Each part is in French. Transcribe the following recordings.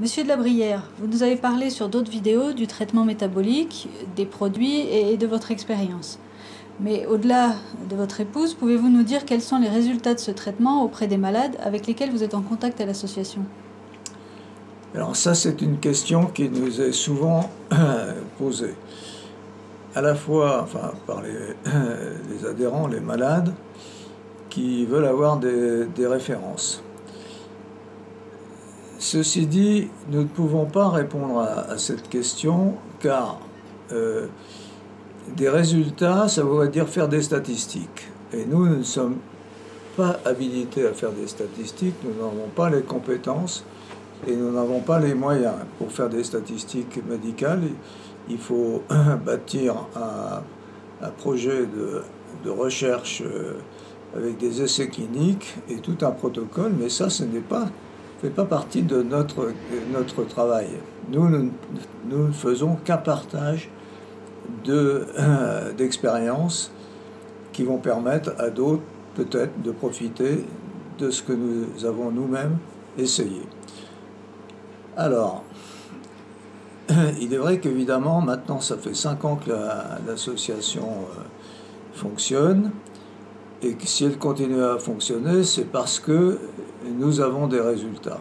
Monsieur de la Brière, vous nous avez parlé sur d'autres vidéos du traitement métabolique, des produits et de votre expérience. Mais au-delà de votre épouse, pouvez-vous nous dire quels sont les résultats de ce traitement auprès des malades avec lesquels vous êtes en contact à l'association? Alors ça, c'est une question qui nous est souvent posée. À la fois par les, adhérents, les malades, qui veulent avoir des références. Ceci dit, nous ne pouvons pas répondre à, cette question car euh, des résultats, ça voudrait dire faire des statistiques. Et nous, nous ne sommes pas habilités à faire des statistiques, nous n'avons pas les compétences et nous n'avons pas les moyens. Pour faire des statistiques médicales, il faut bâtir un, projet de, recherche euh, avec des essais cliniques et tout un protocole, mais ça, ce n'est pas fait pas partie de notre, notre travail. Nous, nous, ne faisons qu'un partage euh, d'expériences qui vont permettre à d'autres peut-être de profiter de ce que nous avons nous-mêmes essayé. Alors, il est vrai qu'évidemment, maintenant, ça fait cinq ans que l'association euh, fonctionne, et que si elle continue à fonctionner, c'est parce que nous avons des résultats.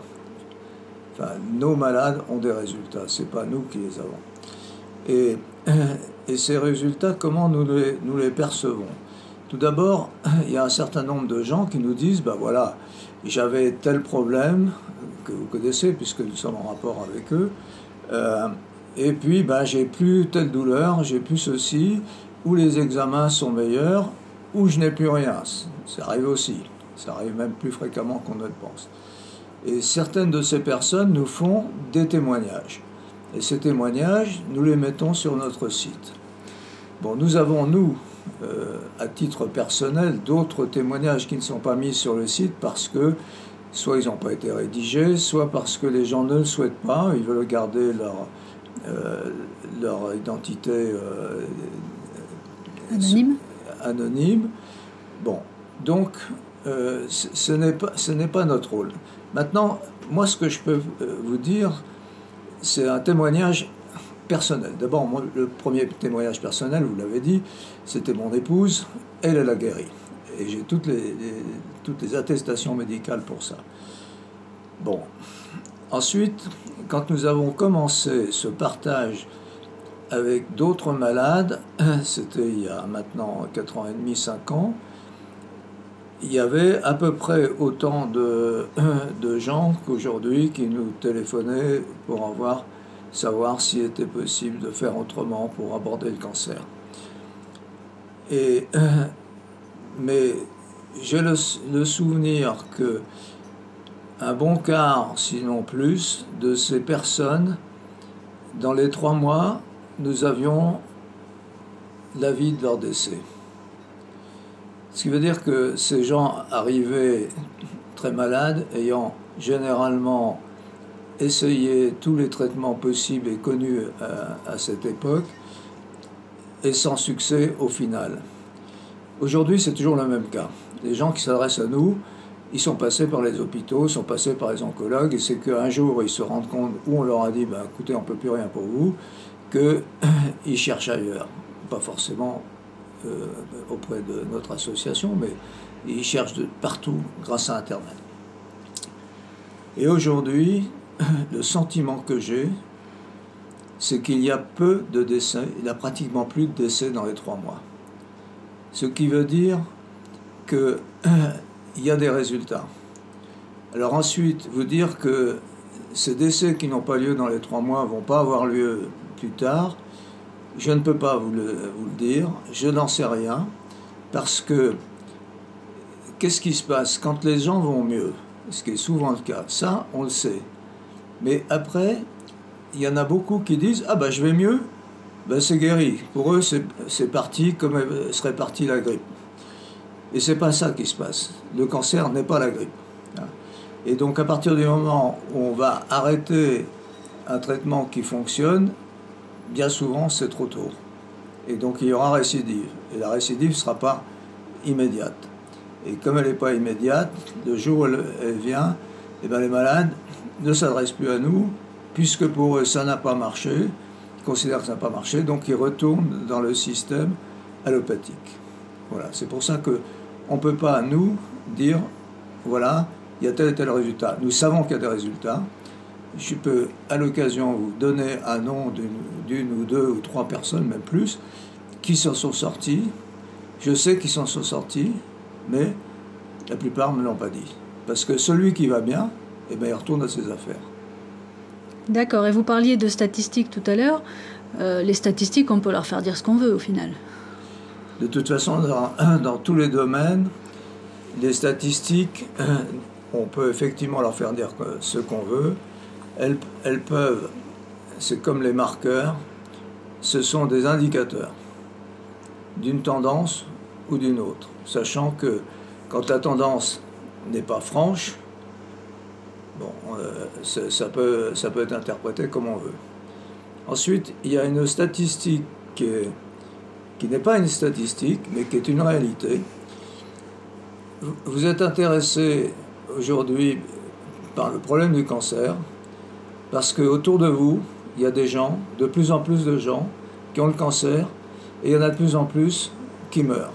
Nos malades ont des résultats, c'est pas nous qui les avons. Et, ces résultats, comment nous les, nous les percevons? Tout d'abord, il y a un certain nombre de gens qui nous disent, ben voilà, j'avais tel problème que vous connaissez puisque nous sommes en rapport avec eux, euh, et puis ben, j'ai plus telle douleur, j'ai plus ceci, ou les examens sont meilleurs, ou je n'ai plus rien. Ça arrive aussi. Ça arrive même plus fréquemment qu'on ne le pense. Et certaines de ces personnes nous font des témoignages. Et ces témoignages, nous les mettons sur notre site. Bon, nous avons, nous, euh, à titre personnel, d'autres témoignages qui ne sont pas mis sur le site parce que soit ils n'ont pas été rédigés, soit parce que les gens ne le souhaitent pas, ils veulent garder leur, euh, leur identité euh, anonyme. anonyme. Bon, donc euh, ce n'est pas, pas notre rôle. Maintenant, moi, ce que je peux euh, vous dire, c'est un témoignage personnel. D'abord, le premier témoignage personnel, vous l'avez dit, c'était mon épouse, elle, elle a guéri. Et j'ai toutes les, toutes les attestations médicales pour ça. Bon. Ensuite, quand nous avons commencé ce partage avec d'autres malades, c'était il y a maintenant 4 ans et demi, 5 ans, il y avait à peu près autant de, gens qu'aujourd'hui qui nous téléphonaient pour avoir, savoir s'il était possible de faire autrement pour aborder le cancer. Mais j'ai le, le, souvenir que un bon quart, sinon plus, de ces personnes, dans les trois mois, nous avions l'avis de leur décès. Ce qui veut dire que ces gens arrivaient très malades, ayant généralement essayé tous les traitements possibles et connus à, cette époque, et sans succès au final. Aujourd'hui, c'est toujours le même cas. Les gens qui s'adressent à nous, ils sont passés par les hôpitaux, sont passés par les oncologues, et c'est qu'un jour, ils se rendent compte, où on leur a dit, ben, écoutez, on ne peut plus rien pour vous, qu'ils cherchent ailleurs. Pas forcément euh, auprès de notre association, mais ils cherchent de partout grâce à Internet. Et aujourd'hui, le sentiment que j'ai, c'est qu'il y a peu de décès, il n'y a pratiquement plus de décès dans les trois mois. Ce qui veut dire qu'il y a des résultats. Alors ensuite, vous dire que ces décès qui n'ont pas lieu dans les trois mois ne vont pas avoir lieu plus tard, je ne peux pas vous le, dire, je n'en sais rien, parce que qu'est-ce qui se passe quand les gens vont mieux? Ce qui est souvent le cas, ça on le sait. Mais après, il y en a beaucoup qui disent Ah ben je vais mieux, ben c'est guéri. Pour eux, c'est parti comme serait partie la grippe. Et c'est pas ça qui se passe. Le cancer n'est pas la grippe. Et donc à partir du moment où on va arrêter un traitement qui fonctionne, bien souvent, c'est trop tôt. Et donc, il y aura récidive. Et la récidive ne sera pas immédiate. Et comme elle n'est pas immédiate, le jour où elle, vient, eh bien, les malades ne s'adressent plus à nous, puisque pour eux ça n'a pas marché, ils considèrent que ça n'a pas marché, donc ils retournent dans le système allopathique. Voilà, c'est pour ça que on ne peut pas, nous, dire, voilà, il y a tel et tel résultat. Nous savons qu'il y a des résultats. Je peux, à l'occasion, vous donner un nom d'une ou deux ou trois personnes, même plus, qui s'en sont sortis. Je sais qu'ils s'en sont sortis, mais la plupart ne me l'ont pas dit. Parce que celui qui va bien, eh bien, il retourne à ses affaires. D'accord. Et vous parliez de statistiques tout à l'heure. Euh, les statistiques, on peut leur faire dire ce qu'on veut au final. De toute façon, dans, dans tous les domaines, les statistiques, on peut effectivement leur faire dire ce qu'on veut. Elles, peuvent, c'est comme les marqueurs, ce sont des indicateurs d'une tendance ou d'une autre, sachant que quand la tendance n'est pas franche, bon, euh, ça, peut, ça peut être interprété comme on veut. Ensuite, il y a une statistique qui n'est pas une statistique, mais qui est une réalité. Vous êtes intéressé aujourd'hui par le problème du cancer, parce qu'autour de vous, il y a des gens, de plus en plus de gens, qui ont le cancer, et il y en a de plus en plus qui meurent.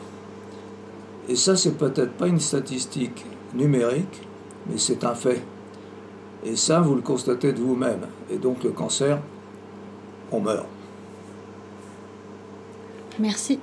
Et ça, c'est peut-être pas une statistique numérique, mais c'est un fait. Et ça, vous le constatez de vous-même. Et donc le cancer, on meurt. Merci.